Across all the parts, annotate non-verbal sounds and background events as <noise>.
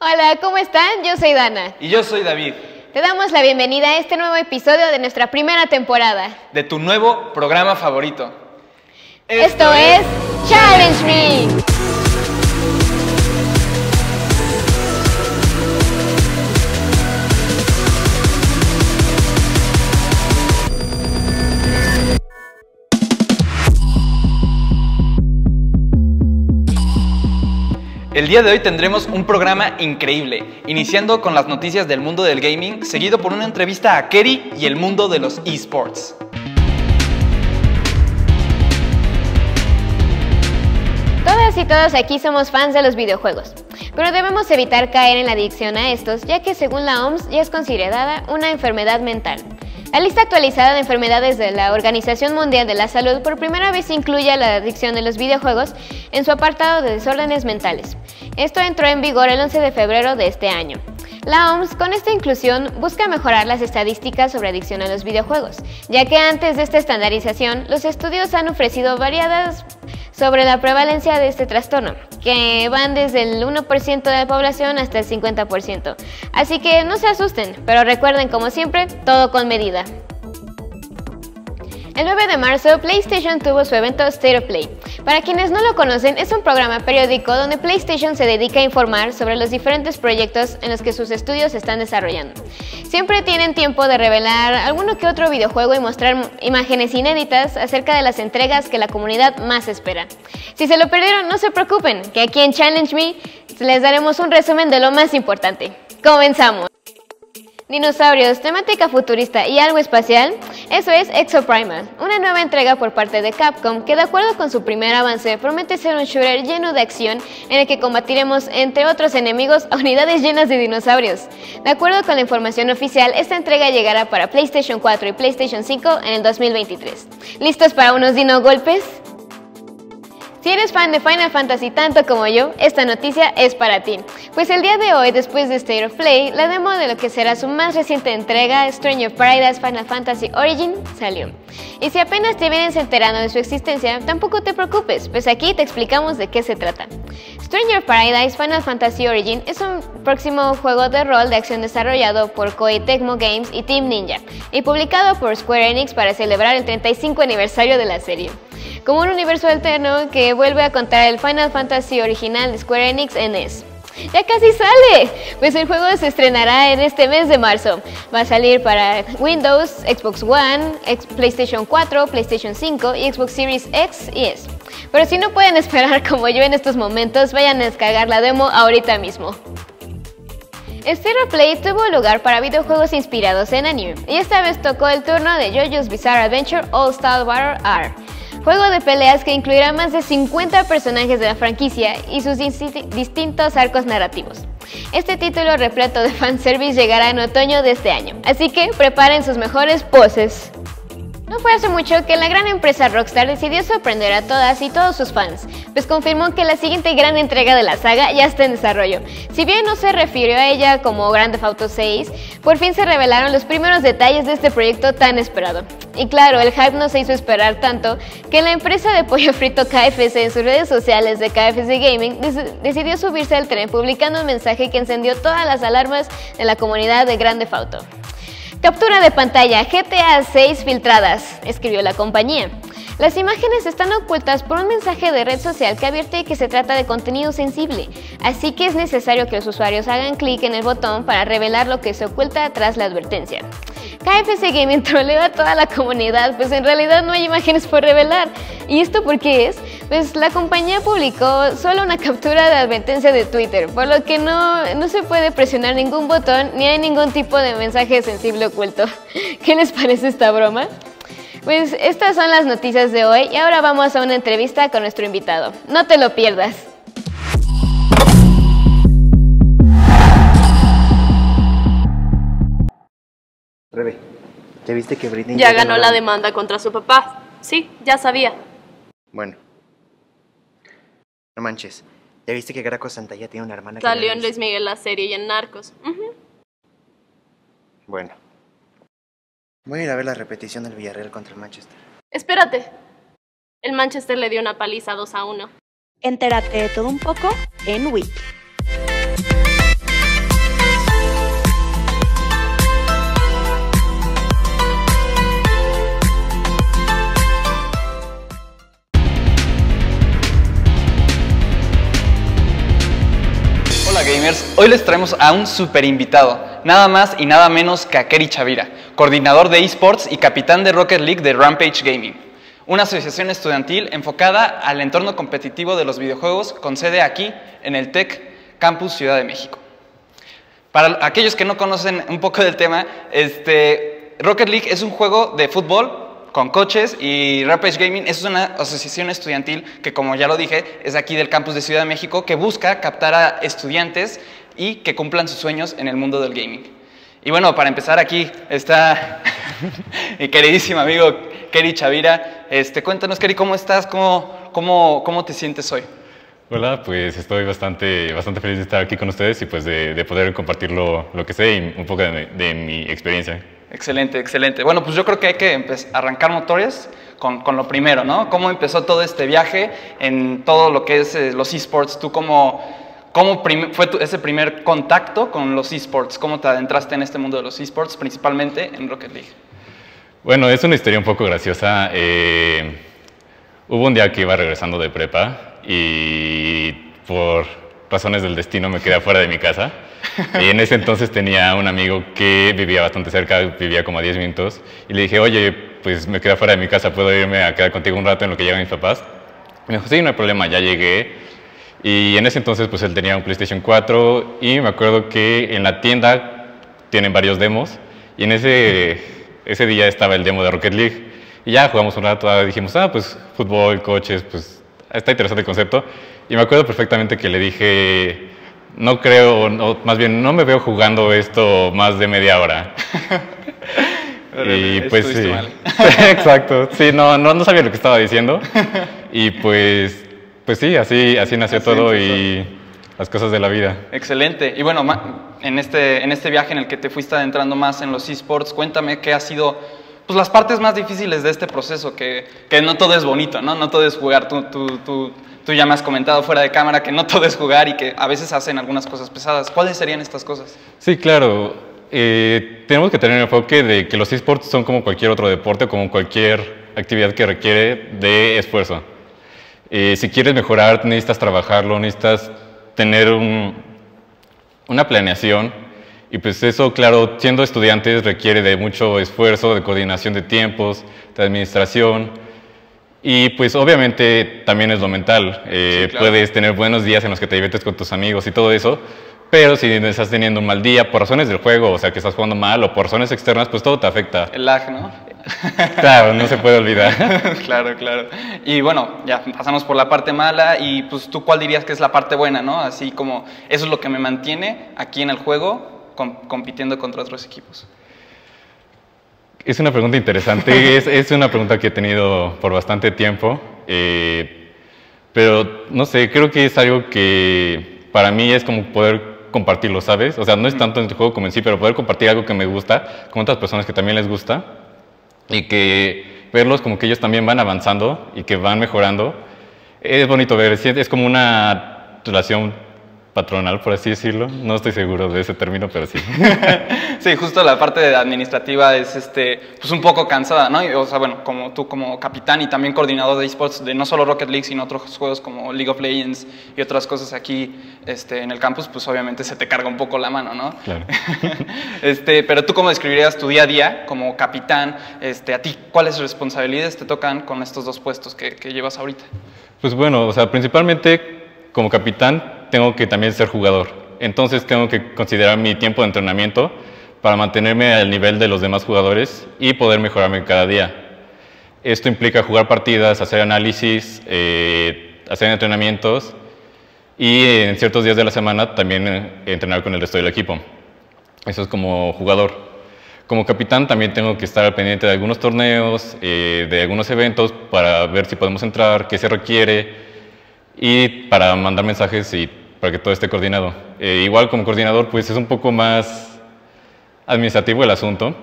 Hola, ¿cómo están? Yo soy Dana. Y yo soy David, Te damos la bienvenida a este nuevo episodio de nuestra primera temporada. de tu nuevo programa favorito. Esto es Challenge Me. El día de hoy tendremos un programa increíble, iniciando con las noticias del mundo del gaming, seguido por una entrevista a Kerry y el mundo de los esports. Todas y todos aquí somos fans de los videojuegos, pero debemos evitar caer en la adicción a estos, ya que según la OMS ya es considerada una enfermedad mental. La lista actualizada de enfermedades de la Organización Mundial de la Salud por primera vez incluye la adicción de los videojuegos en su apartado de desórdenes mentales. Esto entró en vigor el 11 de febrero de este año. La OMS con esta inclusión busca mejorar las estadísticas sobre adicción a los videojuegos, ya que antes de esta estandarización, los estudios han ofrecido variadas sobre la prevalencia de este trastorno, que van desde el 1% de la población hasta el 50%. Así que no se asusten, pero recuerden como siempre, todo con medida. El 9 de marzo, PlayStation tuvo su evento State of Play. Para quienes no lo conocen, es un programa periódico donde PlayStation se dedica a informar sobre los diferentes proyectos en los que sus estudios están desarrollando. Siempre tienen tiempo de revelar alguno que otro videojuego y mostrar imágenes inéditas acerca de las entregas que la comunidad más espera. Si se lo perdieron, no se preocupen, que aquí en Challenge Me les daremos un resumen de lo más importante. Comenzamos. Dinosaurios, temática futurista y algo espacial, eso es Exoprimal, una nueva entrega por parte de Capcom que de acuerdo con su primer avance promete ser un shooter lleno de acción en el que combatiremos entre otros enemigos <laughs> a unidades llenas de dinosaurios. De acuerdo con la información oficial, esta entrega llegará para PlayStation 4 y PlayStation 5 en el 2023. ¿Listos para unos dino golpes? Si eres fan de Final Fantasy tanto como yo, esta noticia es para ti. Pues el día de hoy, después de State of Play, la demo de lo que será su más reciente entrega, Stranger Paradise Final Fantasy Origin, salió. Y si apenas te vienes enterando de su existencia, tampoco te preocupes, pues aquí te explicamos de qué se trata. Stranger Paradise Final Fantasy Origin es un próximo juego de rol de acción desarrollado por Koei Tecmo Games y Team Ninja, y publicado por Square Enix para celebrar el 35 aniversario de la serie como un universo alterno que vuelve a contar el Final Fantasy original de Square Enix en NES. ¡Ya casi sale! Pues el juego se estrenará en este mes de marzo. Va a salir para Windows, Xbox One, PlayStation 4, PlayStation 5 y Xbox Series X y S. Pero si no pueden <laughs> esperar como yo en estos momentos, vayan a descargar la demo ahorita mismo. Stereo Play tuvo lugar para videojuegos inspirados en anime, y esta vez tocó el turno de JoJo's Bizarre Adventure All Star Battle R juego de peleas que incluirá más de 50 personajes de la franquicia y sus distintos arcos narrativos. Este título repleto de <laughs> fanservice llegará en otoño de este año, así que preparen sus mejores poses. No fue hace mucho que la gran empresa Rockstar decidió sorprender a todas y todos sus fans, pues confirmó que la siguiente gran entrega de la saga ya está en desarrollo. Si bien no se refirió a ella como Grand Theft Auto 6, por fin se revelaron los primeros detalles de este proyecto tan esperado. Y claro, el hype no se hizo esperar tanto que la empresa de pollo frito KFC en sus redes sociales de KFC Gaming decidió subirse al tren publicando un mensaje que encendió todas las alarmas de la comunidad de Grand Theft Auto. Captura de pantalla GTA 6 filtradas, escribió la compañía. Las imágenes están ocultas por un mensaje de red social que advierte que se trata de contenido sensible, así que es necesario que los usuarios hagan clic en el botón para revelar lo que se oculta tras la advertencia. KFC Gaming <laughs> trolea a toda la comunidad, pues en realidad no hay imágenes por revelar. ¿Y esto por qué es? Pues la compañía publicó solo una captura de advertencia de Twitter, por lo que no, no se puede presionar ningún botón ni hay ningún tipo de mensaje sensible oculto. <laughs> ¿Qué les parece esta broma? Pues estas son las noticias de hoy y ahora vamos a una entrevista con nuestro invitado. No te lo pierdas. Rebe, ¿ya viste que Britney Ya ganó la demanda contra su papá. Sí, ya sabía. Bueno. No manches. ¿Ya viste que Graco Santalla tiene una hermana que Salió en Luis Miguel la serie y en Narcos. Bueno. Voy a ir a ver la repetición del Villarreal contra el Manchester. Espérate. El Manchester le dio una paliza 2 a 1. Entérate de todo un poco en Wiki. Hola gamers, hoy les traemos a un super invitado, nada más y nada menos que a Keri Chavira, coordinador de esports y capitán de Rocket League de Rampage Gaming, una asociación estudiantil enfocada al entorno competitivo de los videojuegos con sede aquí en el TEC Campus Ciudad de México. Para aquellos que no conocen un poco del tema, este, Rocket League es un juego de fútbol con coches y Rampage Gaming es una asociación estudiantil que, como ya lo dije, es aquí del campus de Ciudad de México que busca captar a estudiantes y que cumplan sus sueños en el mundo del gaming. Y bueno, para empezar aquí está <laughs> mi queridísimo amigo Kerry Chavira. Este, cuéntanos, Kerry, ¿cómo estás? ¿Cómo, cómo, cómo te sientes hoy? Hola, pues estoy bastante, bastante feliz de estar aquí con ustedes y pues de, de poder compartir lo, lo, que sé y un poco de, de mi experiencia. Excelente, excelente. Bueno, pues yo creo que hay que arrancar motores con, con, lo primero, ¿no? ¿Cómo empezó todo este viaje en todo lo que es eh, los esports? ¿Tú cómo, cómo fue tu, ese primer contacto con los esports? ¿Cómo te adentraste en este mundo de los esports, principalmente en Rocket League? Bueno, es una historia un poco graciosa. Eh, hubo un día que iba regresando de prepa y por razones del destino me quedé afuera de mi casa. Y en ese entonces tenía un amigo que vivía bastante cerca, vivía como a 10 minutos, y le dije, oye, pues me quedé fuera de mi casa, ¿puedo irme a quedar contigo un rato en lo que llegan mis papás? me dijo, sí, no hay problema, ya llegué. Y en ese entonces, pues él tenía un PlayStation 4, y me acuerdo que en la tienda tienen varios demos, y en ese, ese día estaba el demo de Rocket League. Y ya jugamos un rato, dijimos, ah, pues fútbol, coches, pues está interesante el concepto. Y me acuerdo perfectamente que le dije, no creo, no, más bien no me veo jugando esto más de media hora. <laughs> y pues sí. <laughs> Exacto. Sí, no, no, no, sabía lo que estaba diciendo. <laughs> Y pues, pues sí, así, así nació todo y las cosas de la vida. Excelente. Y bueno, en este, en este viaje en el que te fuiste adentrando más en los esports, cuéntame qué ha sido pues, las partes más difíciles de este proceso, que, que no todo es bonito, ¿no? No todo es jugar. Tú, tú, tú, tú ya me has comentado fuera de cámara que no todo es jugar y que a veces hacen algunas cosas pesadas. ¿Cuáles serían estas cosas? Sí, claro. Eh, tenemos que tener el enfoque de que los esports son como cualquier otro deporte, como cualquier actividad que requiere de esfuerzo. Eh, si quieres mejorar, necesitas trabajarlo, necesitas tener un, una planeación. Y pues eso, claro, siendo estudiantes requiere de mucho esfuerzo, de coordinación de tiempos, de administración. Y pues obviamente también es lo mental. Eh, puedes tener buenos días en los que te diviertes con tus amigos y todo eso, pero si estás teniendo un mal día por razones del juego, o sea, que estás jugando mal o por razones externas, pues todo te afecta. El lag, ¿no? <laughs> claro, no se puede olvidar. <laughs> claro, claro. Y bueno, ya pasamos por la parte mala y pues tú cuál dirías que es la parte buena, ¿no? Así como eso es lo que me mantiene aquí en el juego compitiendo contra otros equipos. Es una pregunta interesante, <laughs> es, es, una pregunta que he tenido por bastante tiempo, eh, pero no sé, creo que es algo que para mí es como poder compartirlo, ¿sabes? O sea, no es tanto en el juego como en sí, pero poder compartir algo que me gusta con otras personas que también les gusta y que verlos como que ellos también van avanzando y que van mejorando. Es bonito ver, es como una relación patronal, por así decirlo. No estoy seguro de ese término, pero sí. <laughs> sí, justo la parte administrativa es este, pues un poco cansada, ¿no? O sea, bueno, como tú como capitán y también coordinador de esports de no solo Rocket League, sino otros juegos como League of Legends y otras cosas aquí este, en el campus, pues obviamente se te carga un poco la mano, ¿no? Claro. <laughs> este, pero tú cómo describirías tu día a día como capitán, este, a ti, ¿cuáles responsabilidades te tocan con estos dos puestos que, que llevas ahorita? Pues bueno, o sea, principalmente como capitán tengo que también ser jugador. Entonces tengo que considerar mi tiempo de entrenamiento para mantenerme al nivel de los demás jugadores y poder mejorarme cada día. Esto implica jugar partidas, hacer análisis, eh, hacer entrenamientos y en ciertos días de la semana también eh, entrenar con el resto del equipo. Eso es como jugador. Como capitán también tengo que estar al pendiente de algunos torneos, eh, de algunos eventos para ver si podemos entrar, qué se requiere, y para mandar mensajes y para que todo esté coordinado. Eh, igual como coordinador, pues es un poco más administrativo el asunto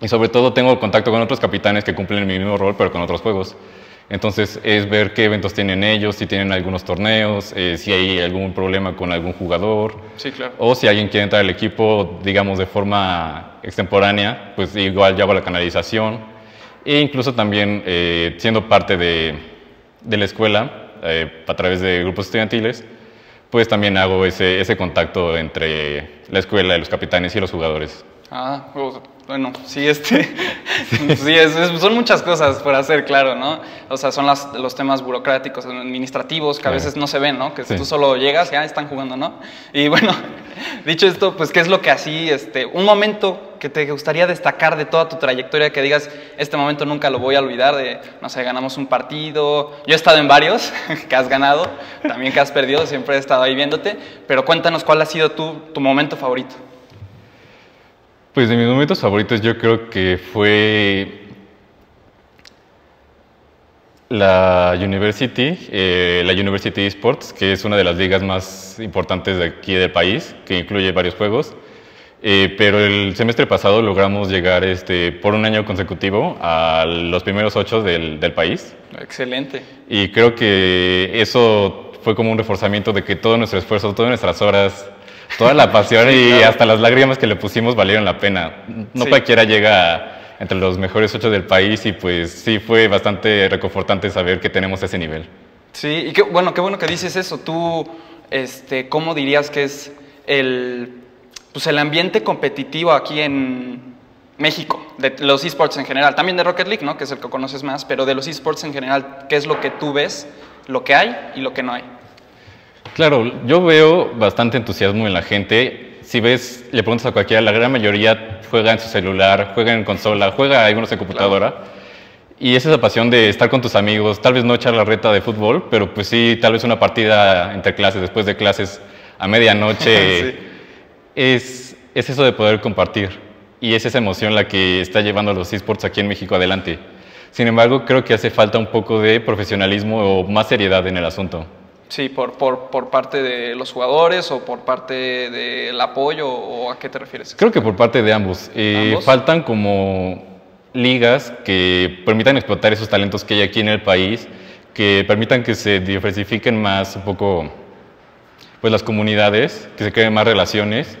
y sobre todo tengo contacto con otros capitanes que cumplen el mismo rol pero con otros juegos. Entonces es ver qué eventos tienen ellos, si tienen algunos torneos, eh, si hay algún problema con algún jugador. Sí, claro. O si alguien quiere entrar al equipo, digamos, de forma extemporánea, pues igual llevo la canalización. E incluso también eh, siendo parte de, de la escuela, eh, a través de grupos estudiantiles, pues también hago ese, ese contacto entre la escuela, los capitanes y los jugadores. Ah, pues, bueno, sí, este, <laughs> sí, es- es- son muchas cosas por hacer, claro, ¿no? O sea, son las- los temas burocráticos, administrativos, que a veces no se ven, ¿no? Que Sí. tú solo llegas y ya están jugando, ¿no? Y bueno, <laughs> dicho esto, pues, ¿qué es lo que así, este, un momento te gustaría destacar de toda tu trayectoria, que digas, este momento nunca lo voy a olvidar, de, no sé, ganamos un partido, yo he estado en varios <laughs> que has ganado, también que has perdido, siempre he estado ahí viéndote, pero cuéntanos cuál ha sido tu, tu momento favorito. Pues de mis momentos favoritos yo creo que fue la University, eh, la University Esports, que es una de las ligas más importantes de aquí del país, que incluye varios juegos. Eh, pero el semestre pasado logramos llegar este, por un año consecutivo a los primeros ocho del, del país. Excelente. Y creo que eso fue como un reforzamiento de que todo nuestro esfuerzo, todas nuestras horas, toda la <laughs> pasión Sí, y claro. hasta las lágrimas que le pusimos valieron la pena. No Sí. cualquiera llega entre los mejores ocho del país y pues sí fue bastante reconfortante saber que tenemos ese nivel. Sí, y qué bueno, qué bueno que dices eso. Tú, este, ¿cómo dirías que es el, pues el ambiente competitivo aquí en México, de los esports en general? También de Rocket League, ¿no? Que es el que conoces más, pero de los esports en general, ¿qué es lo que tú ves, lo que hay y lo que no hay? Claro, yo veo bastante entusiasmo en la gente. Si ves, le preguntas a cualquiera, la gran mayoría juega en su celular, juega en consola, juega algunos en computadora. Y es esa pasión de estar con tus amigos, tal vez no echar la reta de fútbol, pero pues sí, tal vez una partida entre clases, después de clases a medianoche. <laughs> Sí. Es, es eso de poder compartir. Y es esa emoción la que está llevando a los esports aquí en México adelante. Sin embargo, creo que hace falta un poco de profesionalismo o más seriedad en el asunto. Sí, por, por, por parte de los jugadores o por parte del apoyo o a qué te refieres? Creo que por parte de ambos. Eh, ¿Ambos? Faltan como ligas que permitan explotar esos talentos que hay aquí en el país, que permitan que se diversifiquen más un poco pues, las comunidades, que se creen más relaciones.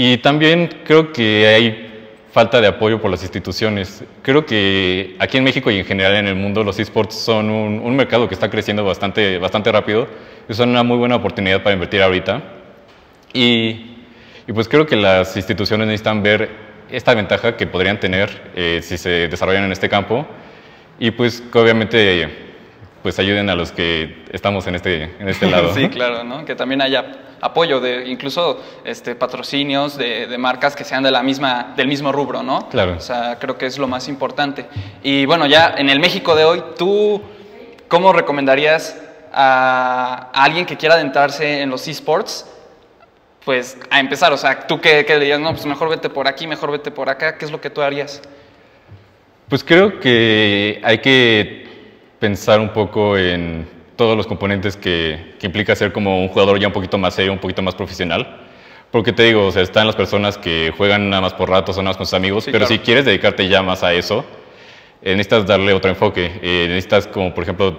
Y también creo que hay falta de apoyo por las instituciones. Creo que aquí en México y en general en el mundo los esports son un, un mercado que está creciendo bastante, bastante rápido y son una muy buena oportunidad para invertir ahorita. Y, y pues creo que las instituciones necesitan ver esta ventaja que podrían tener eh, si se desarrollan en este campo y pues que obviamente pues ayuden a los que estamos en este, en este lado. <laughs> Sí, claro, ¿no? Que también haya apoyo de incluso este, patrocinios de, de marcas que sean de la misma, del mismo rubro, ¿no? Claro. O sea, creo que es lo más importante. Y bueno, ya en el México de hoy, ¿tú cómo recomendarías a, a alguien que quiera adentrarse en los esports? Pues a empezar, o sea, tú que le dirías, no, pues mejor vete por aquí, mejor vete por acá, ¿qué es lo que tú harías? Pues creo que hay que pensar un poco en todos los componentes que, que implica ser como un jugador ya un poquito más serio, un poquito más profesional. Porque te digo, o sea, están las personas que juegan nada más por ratos o nada más con sus amigos, Sí, pero claro. si quieres dedicarte ya más a eso, eh, necesitas darle otro enfoque. Eh, necesitas como, por ejemplo,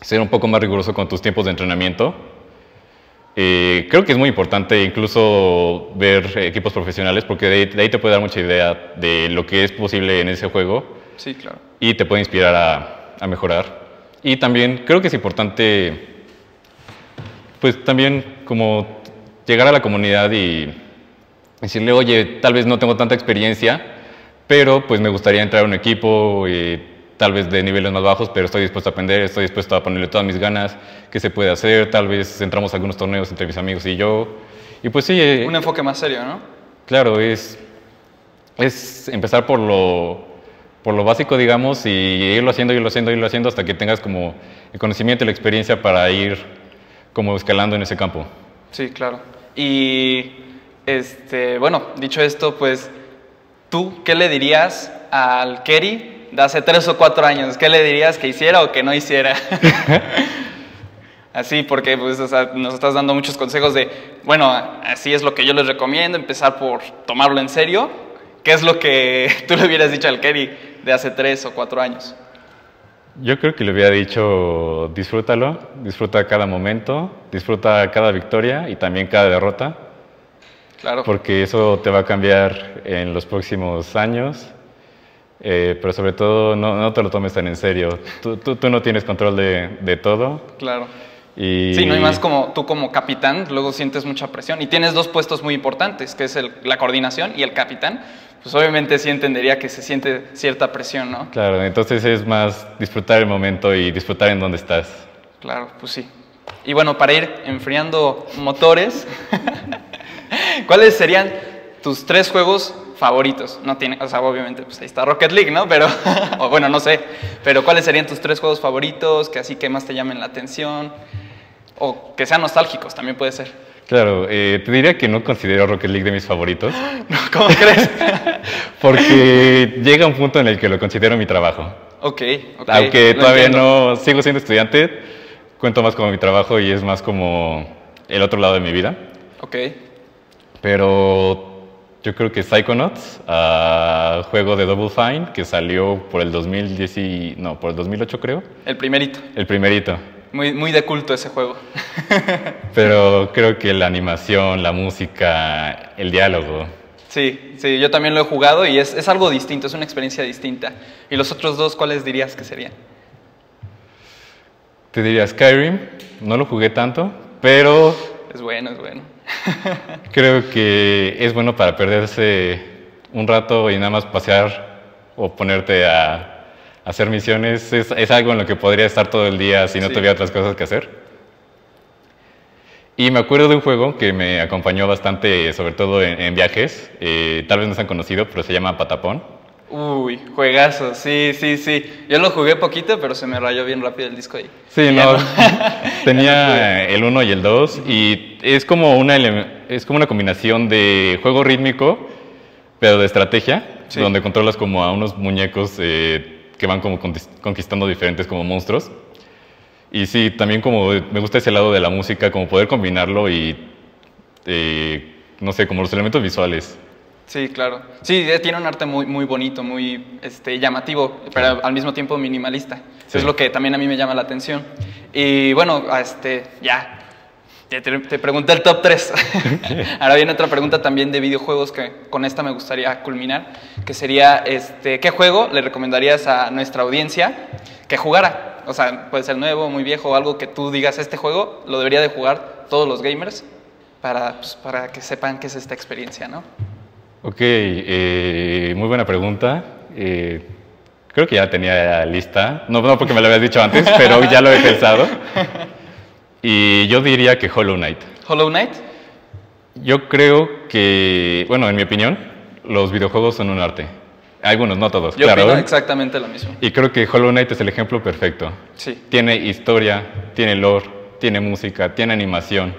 ser un poco más riguroso con tus tiempos de entrenamiento. Eh, creo que es muy importante incluso ver equipos profesionales porque de ahí, de ahí te puede dar mucha idea de lo que es posible en ese juego Sí, claro. y te puede inspirar a, a mejorar. Y también creo que es importante, pues también como llegar a la comunidad y decirle, oye, tal vez no tengo tanta experiencia, pero pues me gustaría entrar a un equipo, eh, tal vez de niveles más bajos, pero estoy dispuesto a aprender, estoy dispuesto a ponerle todas mis ganas, qué se puede hacer, tal vez entramos a algunos torneos entre mis amigos y yo. Y pues sí, eh, Un enfoque más serio, ¿no? Claro, es, es empezar por lo, por lo básico, digamos, y irlo haciendo, irlo haciendo, irlo haciendo hasta que tengas como el conocimiento y la experiencia para ir como escalando en ese campo. Sí, claro. Y, este, bueno, dicho esto, pues, ¿tú qué le dirías al Kerry de hace tres o cuatro años? ¿Qué le dirías que hiciera o que no hiciera? <laughs> Así, porque pues, o sea, nos estás dando muchos consejos de, bueno, así es lo que yo les recomiendo, empezar por tomarlo en serio. ¿Qué es lo que <laughs> tú le hubieras dicho al Kerry de hace tres o cuatro años? Yo creo que le hubiera dicho, disfrútalo, disfruta cada momento, disfruta cada victoria y también cada derrota, Claro. porque eso te va a cambiar en los próximos años. Eh, pero sobre todo, no, no te lo tomes tan en serio. Tú, tú- tú no tienes control de, de todo. Claro. Y... Sí, no hay más como tú como capitán, luego sientes mucha presión y tienes dos puestos muy importantes, que es el- la coordinación y el capitán. Pues obviamente sí entendería que se siente cierta presión, ¿no? Claro, entonces es más disfrutar el momento y disfrutar en donde estás. Claro, pues sí. Y bueno, para ir enfriando motores, <laughs> ¿cuáles serían tus tres juegos favoritos? No tiene, o sea, obviamente, pues ahí está Rocket League, ¿no? Pero, <laughs> o bueno, no sé, pero ¿cuáles serían tus tres juegos favoritos que así que más te llamen la atención? O que sean nostálgicos, también puede ser. Claro, eh, te diría que no considero Rocket League de mis favoritos, <gasps> ¿Cómo crees? <laughs> porque llega un punto en el que lo considero mi trabajo. ok, ok. Aunque todavía entiendo. no sigo siendo estudiante, cuento más como mi trabajo y es más como el otro lado de mi vida. Ok, Pero yo creo que Psychonauts, ah, juego de Double Fine, que salió por el 2010, y- no, por el 2008 creo, el primerito. el primerito. Muy, muy de culto ese juego. <laughs> Pero creo que la animación, la música, el diálogo, Sí, sí, yo también lo he jugado y es, es algo distinto, es una experiencia distinta. ¿Y los otros dos cuáles dirías que serían? te diría Skyrim, no lo jugué tanto, pero Es bueno, es bueno. Creo que es bueno para perderse un rato y nada más pasear o ponerte a hacer misiones. Es, es algo en lo que podría estar todo el día si no Sí. tuviera otras cosas que hacer. Y me acuerdo de un juego que me acompañó bastante, sobre todo en, en viajes. eh, tal vez no se han conocido, pero se llama Patapón. Uy, juegazo, sí, sí, sí. Yo lo jugué poquito, pero se me rayó bien rápido el disco ahí. Sí, no. <laughs> Tenía <laughs> el 1 y el 2 y es como una es como una combinación de juego rítmico, pero de estrategia, Sí. donde controlas como a unos muñecos eh, que van como conquist- conquistando diferentes como monstruos. Y sí, también como me gusta ese lado de la música, como poder combinarlo y eh, no sé, como los elementos visuales. Sí, claro. Sí, eh, tiene un arte muy, muy bonito, muy este, llamativo, pero al mismo tiempo minimalista. Sí. Es lo que también a mí me llama la atención. Y bueno, este, ya, te, te- te pregunté el top 3. <laughs> Ahora viene otra pregunta también de videojuegos que con esta me gustaría culminar, que sería, este, ¿qué juego le recomendarías a nuestra audiencia que jugara? O sea, puede ser nuevo, muy viejo, o algo que tú digas, este juego lo debería de jugar todos los gamers para, pues, para que sepan qué es esta experiencia, ¿no? Ok, eh, muy buena pregunta. Eh, creo que ya la tenía lista. No, no porque me lo habías dicho antes, <laughs> pero ya lo he pensado. Y yo diría que Hollow Knight. Hollow Knight. Yo creo que, bueno, en mi opinión, los videojuegos son un arte. Algunos, no todos, Yo claro. opino exactamente lo mismo. Y creo que Hollow Knight es el ejemplo perfecto. Sí. Tiene historia, tiene lore, tiene música, tiene animación.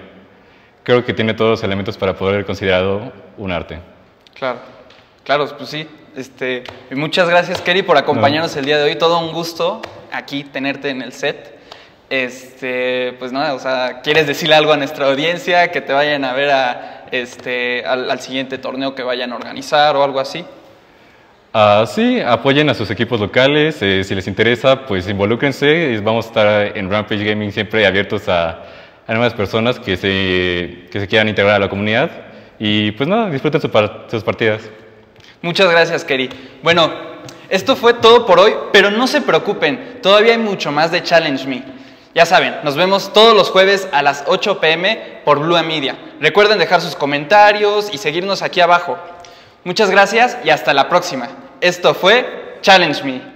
Creo que tiene todos los elementos para poder ser considerado un arte. Claro, claro, pues sí. Este, y muchas gracias, Kerry, por acompañarnos el día de hoy. Todo un gusto aquí tenerte en el set. Este, pues nada, o sea, ¿quieres decirle algo a nuestra audiencia? Que te vayan a ver a, este, al, al siguiente torneo que vayan a organizar o algo así. Ah, sí, apoyen a sus equipos locales. eh, si les interesa, pues involúcrense. y Vamos a estar en Rampage Gaming siempre abiertos a, a nuevas personas que se, que se quieran integrar a la comunidad. Y pues nada, disfruten sus partidas. Muchas gracias, Kerry. Bueno, esto fue todo por hoy, pero no se preocupen, todavía hay mucho más de Challenge Me. Ya saben, nos vemos todos los jueves a las 8 pm por Blue Media. Recuerden dejar sus comentarios y seguirnos aquí abajo. Muchas gracias y hasta la próxima. Esto fue Challenge Me.